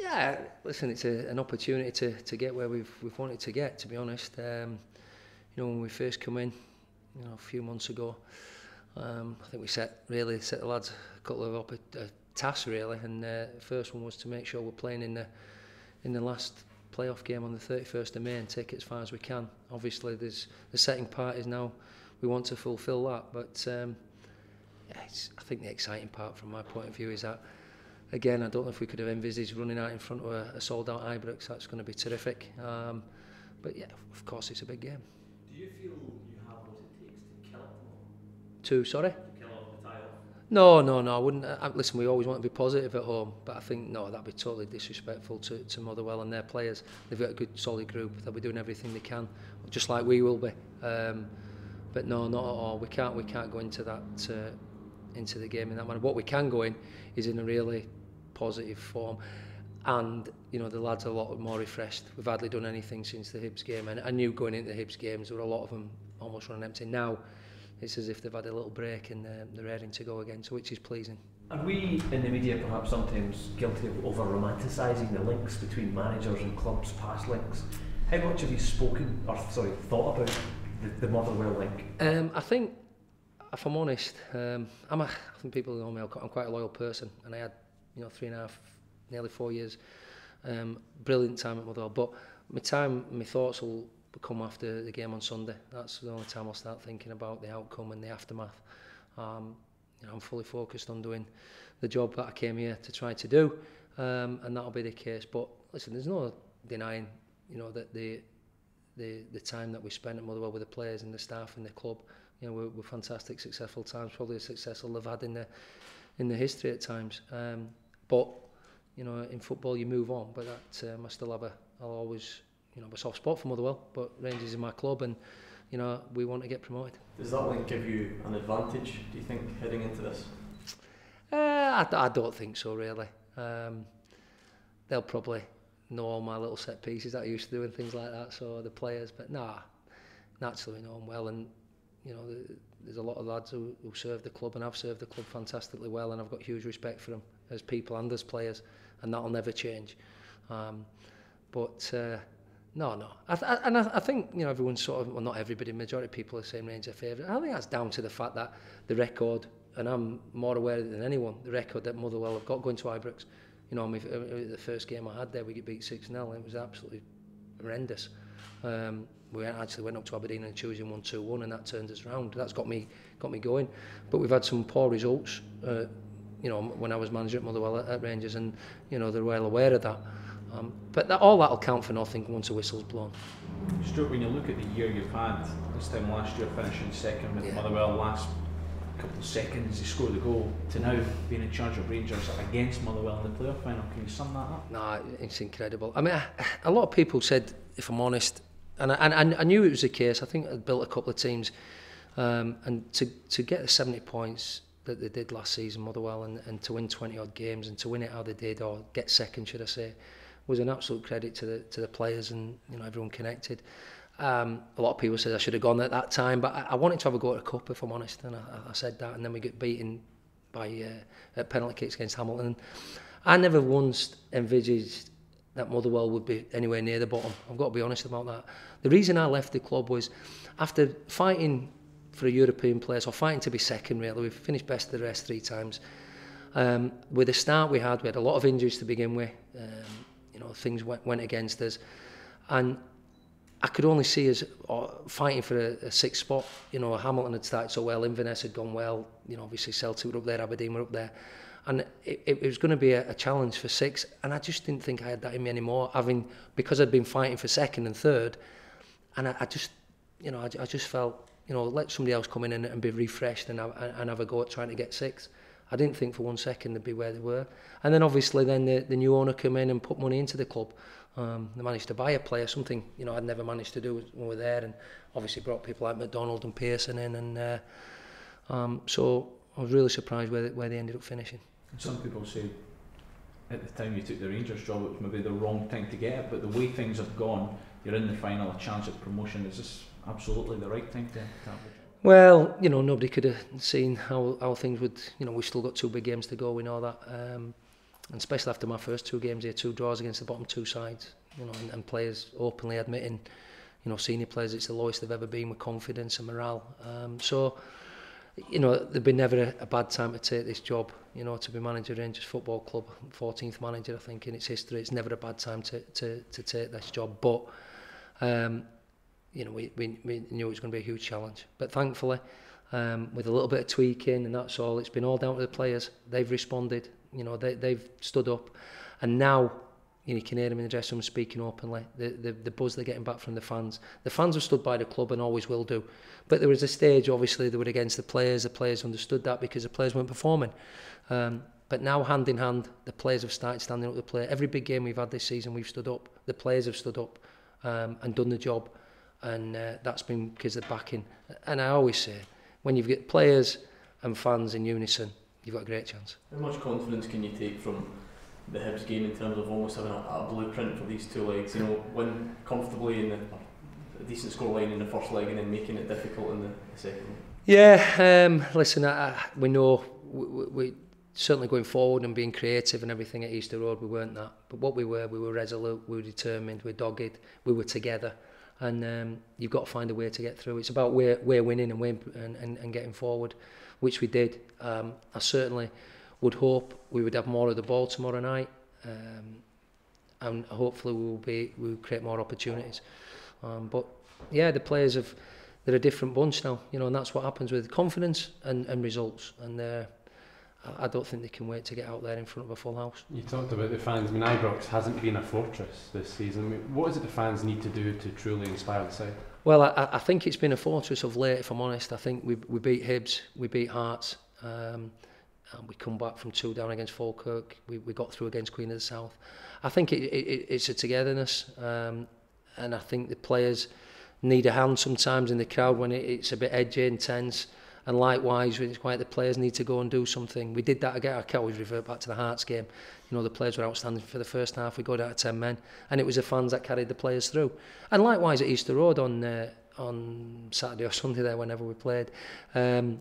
Yeah, listen, it's a, an opportunity to, to get where we've we've wanted to get. To be honest, um, you know, when we first come in, you know, a few months ago, um, I think we set really set the lads a couple of op- uh, tasks really, and uh, the first one was to make sure we're playing in the in the last playoff game on the 31st of May and take it as far as we can. Obviously, there's the setting part is now we want to fulfil that, but um, yeah, I think the exciting part from my point of view is that again, I don't know if we could have envisaged running out in front of a, a sold out Ibrox. That's going to be terrific. Um, but yeah, of course, it's a big game. Do you feel you have what it takes to kill it? Sorry. To kill off the tie off? No, no, no. I wouldn't. I, listen, we always want to be positive at home, but I think no, that'd be totally disrespectful to, to Motherwell and their players. They've got a good, solid group. They'll be doing everything they can, just like we will be. Um, but no, not at all. We can't. We can't go into that uh, into the game in that manner. What we can go in is in a really positive form. And, you know, the lads are a lot more refreshed. We've hardly done anything since the Hibs game. And I knew going into the Hibs games, there were a lot of them almost running empty. Now, it's as if they've had a little break and they're, they're raring to go again, so which is pleasing. Are we in the media perhaps sometimes guilty of over romanticising the links between managers and clubs, past links? How much have you spoken, or sorry, thought about the, the Motherwell link? Um, I think, if I'm honest, um, I'm a, I think people know me, I'm quite a loyal person, and I had you know, three and a half, nearly four years. Um, brilliant time at Motherwell. But my time, my thoughts will come after the game on Sunday. That's the only time I'll start thinking about the outcome and the aftermath. Um, you know, I'm fully focused on doing the job that I came here to try to do, um, and that'll be the case. But listen, there's no denying, you know, that the the the time that we spent at Motherwell with the players and the staff and the club, you know, were, were fantastic, successful times. Probably as successful they've had in the in the history at times. Um, but you know, in football you move on, but that um, I still have a, I'll always, you know, a soft spot for Motherwell. But Rangers is my club, and you know, we want to get promoted. Does that link give you an advantage, do you think, heading into this? Uh, I, I don't think so, really. Um, they'll probably know all my little set pieces that I used to do and things like that, so the players, but nah, naturally know them well, and you know, there's a lot of lads who, who serve the club and have served the club fantastically well, and I've got huge respect for them as people and as players, and that'll never change. Um, but uh, no, no, I th- and I, I think you know everyone's sort of well, not everybody, majority of people are saying Rangers favourite. I think that's down to the fact that the record, and I'm more aware than anyone, the record that Motherwell have got going to Ibrox. You know, I mean, the first game I had there, we get beat 6 0, and it was absolutely horrendous. Um, we actually went up to Aberdeen and Tuesday and won 2-1 and that turned us round. That's got me got me going. But we've had some poor results, uh, you know, when I was manager at Motherwell at, at Rangers and, you know, they're well aware of that. Um, but that, all that'll count for nothing once a whistle's blown. Stuart, when you look at the year you've had, this time last year finishing second with Yeah. Motherwell, last couple of seconds he scored the goal, to now being in charge of Rangers against Motherwell in the playoff final, can you sum that up? Nah, it's incredible. I mean, a lot of people said, if I'm honest, and I, and I knew it was the case. I think I'd built a couple of teams, um, and to to get the 70 points that they did last season, Motherwell, and, and to win 20 odd games and to win it how they did, or get second, should I say, was an absolute credit to the to the players and you know everyone connected. Um, a lot of people said I should have gone at that time, but I, I wanted to have a go at a cup if I'm honest, and I, I said that, and then we get beaten by uh, at penalty kicks against Hamilton. I never once envisaged that Motherwell would be anywhere near the bottom. I've got to be honest about that. The reason I left the club was after fighting for a European place or fighting to be second really. We've finished best of the rest three times. Um, with the start we had, we had a lot of injuries to begin with. Um, you know, things went, went against us. And I could only see us uh, fighting for a, a sixth spot. You know, Hamilton had started so well, Inverness had gone well. You know, obviously Celtic were up there, Aberdeen were up there. And it, it was going to be a, a challenge for six. And I just didn't think I had that in me anymore, having, because I'd been fighting for second and third. And I, I just, you know, I, I just felt you know, let somebody else come in and, and be refreshed and have, and have a go at trying to get six. I didn't think for one second they'd be where they were. And then obviously then the, the new owner came in and put money into the club. Um, they managed to buy a player, something you know I'd never managed to do when we were there, and obviously brought people like McDonald and Pearson in, and uh, um, so I was really surprised where they, where they ended up finishing. Some people say at the time you took the Rangers job it was maybe the wrong thing to get it, but the way things have gone, you're in the final, a chance at promotion, is this absolutely the right thing to tackle? Well, you know, nobody could have seen how, how things would, you know, we've still got two big games to go, we know that. Um, and especially after my first two games here, two draws against the bottom two sides, you know, and, and players openly admitting, you know, senior players, it's the lowest they've ever been with confidence and morale. Um, so, you know, there'd be never a, a bad time to take this job, you know, to be manager of Rangers Football Club, 14th manager, I think, in its history. It's never a bad time to, to, to take this job. But, um, you know, we, we, we knew it was going to be a huge challenge. But thankfully, um, with a little bit of tweaking and that's all, it's been all down to the players. They've responded, you know, they, they've stood up. And now, you, know, you can hear them in the dressing room speaking openly. The, the, the buzz they're getting back from the fans. The fans have stood by the club and always will do. But there was a stage, obviously, they were against the players. The players understood that because the players weren't performing. Um, But now, hand in hand, the players have started standing up to the. Every big game we've had this season, we've stood up. The players have stood up um, and done the job and uh, that's been because of the backing. And I always say, when you've got players and fans in unison, you've got a great chance. How much confidence can you take from the Hibs game in terms of almost having a, a blueprint for these two legs? You know, win comfortably in the, a decent scoreline in the first leg and then making it difficult in the, the second. Yeah, um, listen, I, I, we know we, we, we certainly going forward and being creative and everything at Easter Road, we weren't that. But what we were, we were resolute, we were determined, we were dogged, we were together and um, you've got to find a way to get through. It's about we're, we're winning and, we're, and, and, and getting forward, which we did. Um, I certainly would hope we would have more of the ball tomorrow night, um, and hopefully we will be we will create more opportunities. Um, but yeah, the players have they're a different bunch now, you know, and that's what happens with confidence and, and results, and they're I don't think they can wait to get out there in front of a full house. You talked about the fans. I mean, Ibrox hasn't been a fortress this season. I mean, what is it the fans need to do to truly inspire the side? Well, I, I think it's been a fortress of late, if I'm honest. I think we, we beat Hibs, we beat Hearts, um, and we come back from two down against Falkirk. We, we got through against Queen of the South. I think it, it, it's a togetherness, um, and I think the players need a hand sometimes in the crowd when it, it's a bit edgy and tense. And likewise, when it's quiet, the players need to go and do something. We did that again. I can always revert back to the Hearts game. You know, the players were outstanding for the first half. We got out of 10 men. And it was the fans that carried the players through. And likewise at Easter Road on uh, on Saturday or Sunday there, whenever we played. Um,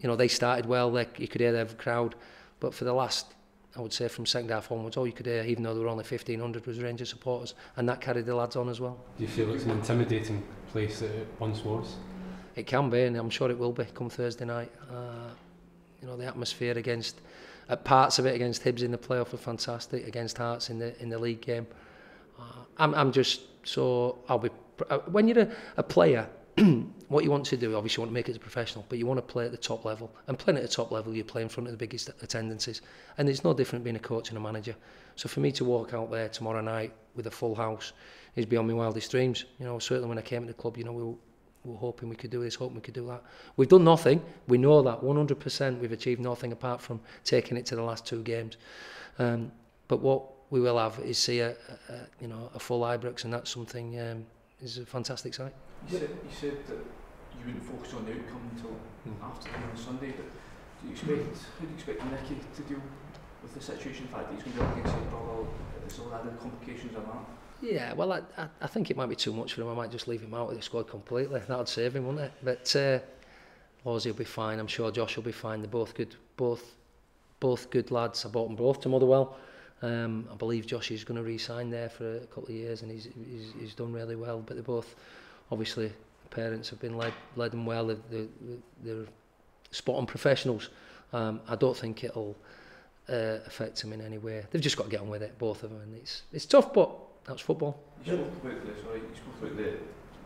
you know, they started well. They, you could hear the crowd. But for the last, I would say from second half onwards, all you could hear, even though there were only 1,500, was Rangers supporters. And that carried the lads on as well. Do you feel it's an intimidating place that it once was? It can be, and I'm sure it will be come Thursday night. Uh, you know, the atmosphere against, uh, parts of it against Hibs in the playoff were fantastic, against Hearts in the in the league game. Uh, I'm, I'm just so, I'll be, uh, when you're a, a player, what you want to do, obviously you want to make it as a professional, but you want to play at the top level. And playing at the top level, you play in front of the biggest attendances. And it's no different being a coach and a manager. So for me to walk out there tomorrow night with a full house is beyond my wildest dreams. You know, certainly when I came to the club, you know, we were, we we're hoping we could do this, hoping we could do that. We've done nothing. We know that 100% we've achieved nothing apart from taking it to the last two games. Um, but what we will have is see a, a, a you know a full Ibrox, and that's something um, is a fantastic sight. You said, you said that you wouldn't focus on the outcome until mm. after the on Sunday, but do you expect mm. how do you expect Nicky to deal with the situation? In fact, that he's going to be up against his brother, there's all the complications of that. Yeah, well, I, I, I think it might be too much for him. I might just leave him out of the squad completely. That would save him, wouldn't it? But uh, Ozzy will be fine. I'm sure Josh will be fine. They're both good, both both good lads. I bought them both to Motherwell. Um, I believe Josh is going to re-sign there for a couple of years, and he's, he's he's done really well. But they're both obviously parents have been led led them well. They're, they're, they're spot on professionals. Um, I don't think it'll uh, affect them in any way. They've just got to get on with it, both of them. And it's it's tough, but that's football. You spoke about the, sorry, you spoke about the,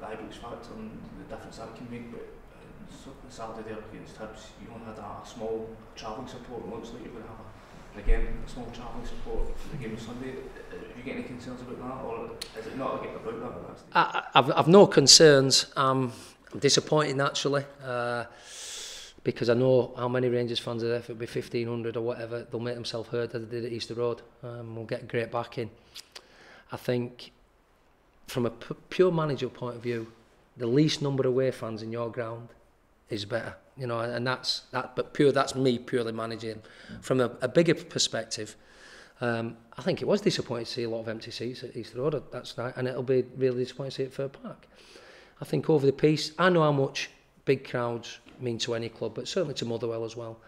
the Ibrox factor and the difference that can make, but uh, so the Saturday there against Hibs, you only had a, small travelling support. It looks like you're going to have a, again a small travelling support for the game on Sunday. Uh, Have you got any concerns about that, or is it not about that? at that stage? I, I've, I've no concerns. Um, I'm disappointed naturally uh, because I know how many Rangers fans are there. If it be 1500 or whatever, they'll make themselves heard as they did at Easter Road. Um, we'll get great backing. I think from a pure managerial point of view, the least number of away fans in your ground is better. You know, and that's that. But pure, that's me purely managing. From a, a bigger perspective, um, I think it was disappointing to see a lot of empty seats at Easter Road. That's right, and it'll be really disappointing to see at Fir Park. I think over the piece, I know how much big crowds mean to any club, but certainly to Motherwell as well.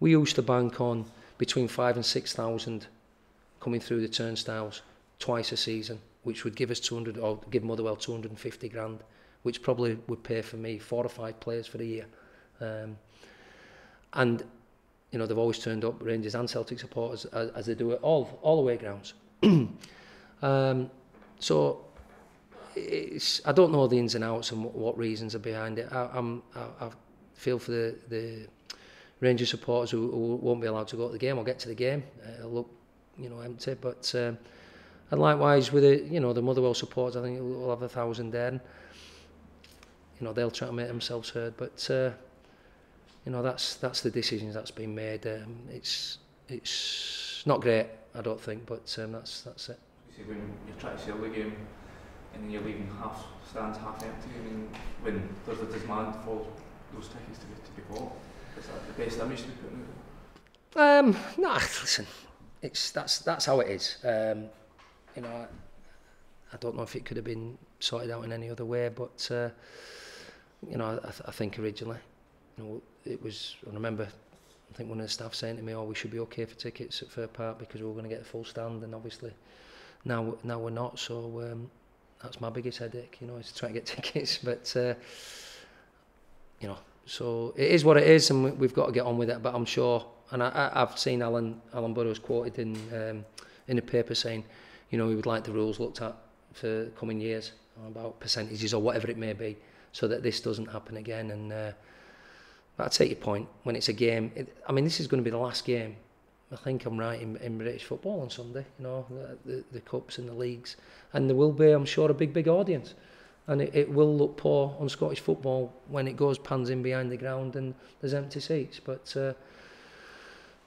We used to bank on between five and six thousand coming through the turnstiles twice a season, which would give us 200 or give Motherwell 250 grand, which probably would pay for me four or five players for the year. Um, and you know they've always turned up Rangers and Celtic supporters as, as they do at all all away grounds. um, so it's, I don't know the ins and outs and what, what reasons are behind it. I, I'm, I, I feel for the, the Rangers supporters who, who won't be allowed to go to the game or get to the game. Uh, look, you know, empty. But um, and likewise with the you know the Motherwell supporters, I think we'll have a thousand there. And, you know they'll try to make themselves heard, but. Uh, you know that's that's the decisions that's been made. Um, it's it's not great, I don't think, but um, that's that's it. You see, when you're trying to sell the game and then you're leaving half stands half empty, I mean, when there's a demand for those tickets to be, to be bought, is that the best image to be putting out? Um, no, listen, it's that's that's how it is. Um, you know, I, I don't know if it could have been sorted out in any other way, but uh, you know, I, I think originally, you know, it was, I remember, I think one of the staff saying to me, oh, we should be okay for tickets at Fir Park because we were going to get a full stand, and obviously now now we're not, so um, that's my biggest headache, you know, is trying to get tickets, but, uh, you know, so it is what it is, and we've got to get on with it, but I'm sure, and I, I've seen Alan, Alan Burrows quoted in, um, in the paper saying, you know, we would like the rules looked at for coming years about percentages or whatever it may be, so that this doesn't happen again, and uh, I take your point. When it's a game, it, I mean, this is going to be the last game. I think I'm right in, in British football on Sunday. You know, the, the, the cups and the leagues, and there will be, I'm sure, a big, big audience. And it, it will look poor on Scottish football when it goes pans in behind the ground and there's empty seats. But uh,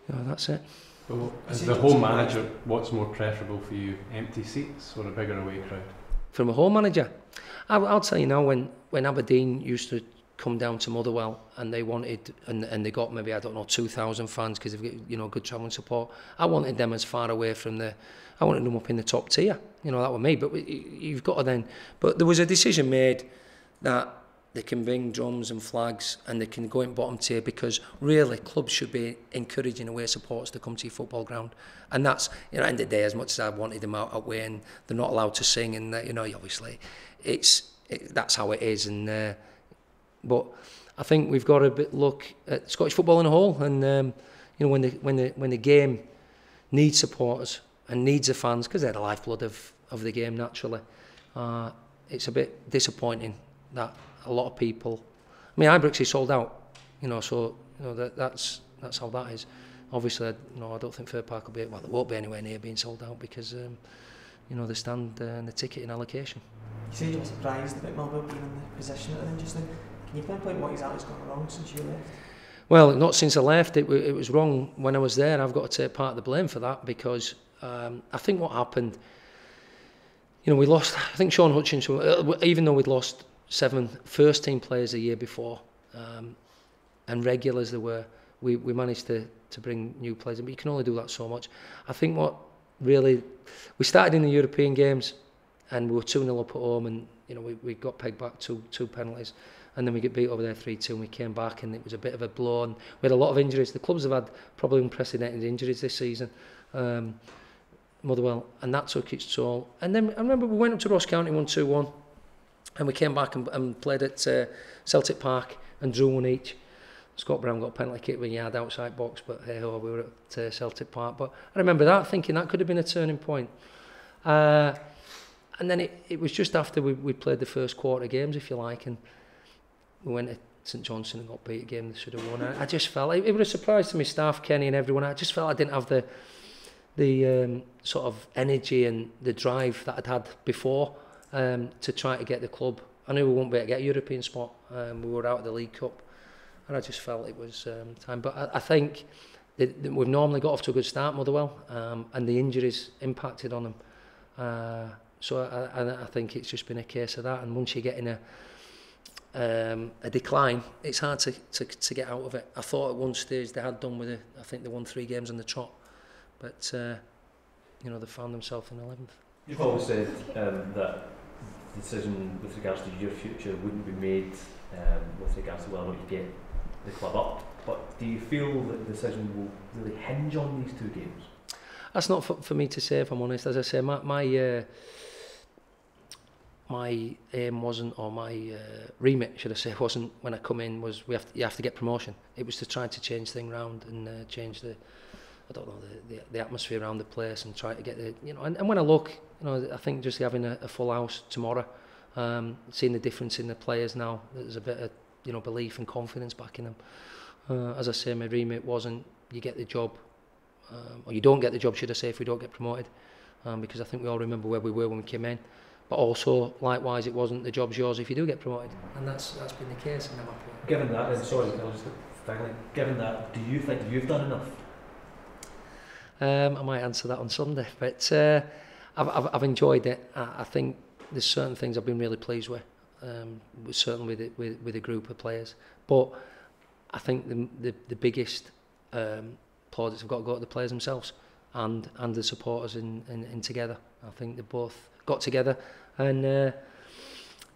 you know, that's it. Well, as the home manager, what's more preferable for you, empty seats or a bigger away crowd? From a home manager, I'll, I'll tell you now, when, when Aberdeen used to come down to Motherwell and they wanted, and, and they got maybe, I don't know, 2,000 fans because they've got, you know, good travelling support. I wanted them as far away from the, I wanted them up in the top tier. You know, that were me, but you've got to then, but there was a decision made that they can bring drums and flags and they can go in bottom tier because really clubs should be encouraging away supporters to come to your football ground and that's you know end of the day as much as I wanted them out away and they're not allowed to sing and you know obviously it's it, that's how it is and uh, But I think we've got a bit look at Scottish football in a whole, and um, you know when the when the when the game needs supporters and needs the fans because they're the lifeblood of of the game naturally. Uh, it's a bit disappointing that a lot of people. I mean, Ibrox is sold out, you know, so you know that that's that's how that is. Obviously, you know, I don't think Fir Park will be well. There won't be anywhere near being sold out because um, you know the stand uh, and the ticket in allocation. You said you were surprised a bit more about being in the position that they're in just now. Can you pinpoint what exactly's gone wrong since you left? Well, not since I left. It, it was wrong when I was there. I've got to take part of the blame for that because um, I think what happened, you know, we lost. I think Shaun Hutchins, uh, even though we'd lost seven first team players a year before um, and regulars there were. We, we managed to, to bring new players in but you can only do that so much. I think what really we started in the European games and we were 2-0 up at home and you know we, we got pegged back two two penalties and then we get beat over there 3-2 and we came back and it was a bit of a blow and we had a lot of injuries. The clubs have had probably unprecedented injuries this season um, Motherwell and that took its toll. And then I remember we went up to Ross County 1-2-1 and we came back and, and played at uh, Celtic Park and drew one each. Scott Brown got a penalty kick when he had outside box, but hey ho, we were at uh, Celtic Park. But I remember that thinking that could have been a turning point. Uh, and then it, it was just after we, we played the first quarter games, if you like, and we went to St Johnstone and got beat again. they should have won. I, I just felt it, it was a surprise to me, staff, Kenny and everyone. I just felt I didn't have the the um, sort of energy and the drive that I'd had before um, to try to get the club. I knew we wouldn't be able to get a European spot. Um, we were out of the League Cup, and I just felt it was um, time. But I, I think that, that we've normally got off to a good start, Motherwell, um, and the injuries impacted on them. Uh, so I, I, I think it's just been a case of that. And once you get in a um, a decline, it's hard to, to, to get out of it. I thought at one stage they had done with it. I think they won three games on the trot, but uh, you know they found themselves in 11th. You've always said um, that decision with regards to your future wouldn't be made um, with regards to whether or not you get the club up. But do you feel that the decision will really hinge on these two games? that's not for, for me to say if I'm honest. As I say, my my uh, my aim wasn't, or my uh, remit, should I say, wasn't when I come in was we have to, you have to get promotion. It was to try to change things around and uh, change the, I don't know, the, the, the atmosphere around the place and try to get the, you know, and, and when I look, you know, I think just having a, a full house tomorrow, um, seeing the difference in the players now, there's a bit of, you know, belief and confidence back in them. Uh, as I say, my remit wasn't you get the job, um, or you don't get the job, should I say, if we don't get promoted, um, because I think we all remember where we were when we came in. But also, likewise, it wasn't the job's yours if you do get promoted, and that's that's been the case in Liverpool. Given that, then sorry, I'll just finally. Given that, do you think you've done enough? Um, I might answer that on Sunday. But uh, I've, I've, I've enjoyed it. I, I think there's certain things I've been really pleased with, um, with certainly with, it, with, with a group of players. But I think the, the, the biggest um, plaudits have got to go to the players themselves and, and the supporters in, in, in together. I think they both got together and uh,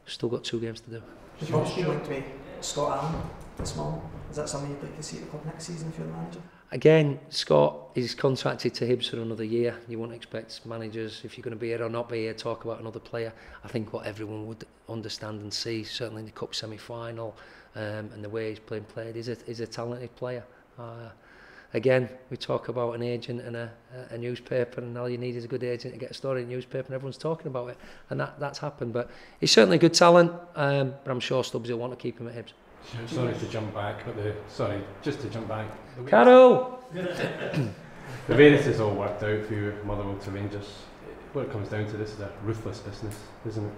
still got two games to do. The you linked me Scott Allen this morning. Is that something you'd like to see at the club next season if you're the manager? Again, Scott is contracted to Hibs for another year. You won't expect managers, if you're going to be here or not be here, talk about another player. I think what everyone would understand and see, certainly in the Cup semi-final um, and the way he's playing played, is a, is a talented player. Uh, again, we talk about an agent and a, a newspaper, and all you need is a good agent to get a story in the newspaper, and everyone's talking about it. And that, that's happened. But he's certainly a good talent, um, but I'm sure Stubbs will want to keep him at Hibs. Sorry to jump back, but the sorry, just to jump back. Carol! the way this has all worked out for you, Motherwell to Rangers, what it comes down to, this is a ruthless business, isn't it?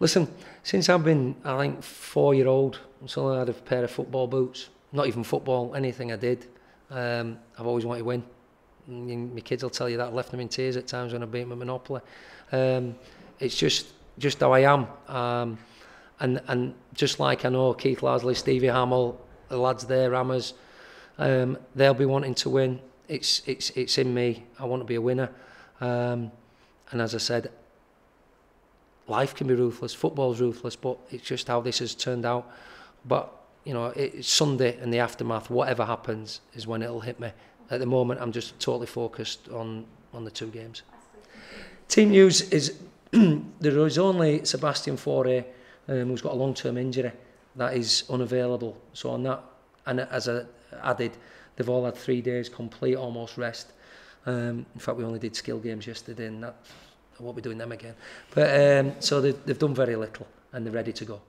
Listen, since I've been, I think, four year old, until I had a pair of football boots, not even football, anything I did, um, I've always wanted to win. And my kids will tell you that. I left them in tears at times when I beat them at Monopoly. Um, it's just just how I am. Um, and and just like I know Keith Lasley, Stevie Hammell, the lads there, Hammers, um, they'll be wanting to win. It's it's it's in me. I want to be a winner. Um, and as I said, life can be ruthless, football's ruthless, but it's just how this has turned out. But you know, it's Sunday and the aftermath, whatever happens, is when it'll hit me. At the moment, I'm just totally focused on on the two games. Team news is there is only Sebastien Faure, um, who's got a long-term injury that is unavailable. So on that, and as I added, they've all had three days complete almost rest. Um, in fact, we only did skill games yesterday, and that's what we're doing them again. But um, so they've, they've done very little, and they're ready to go.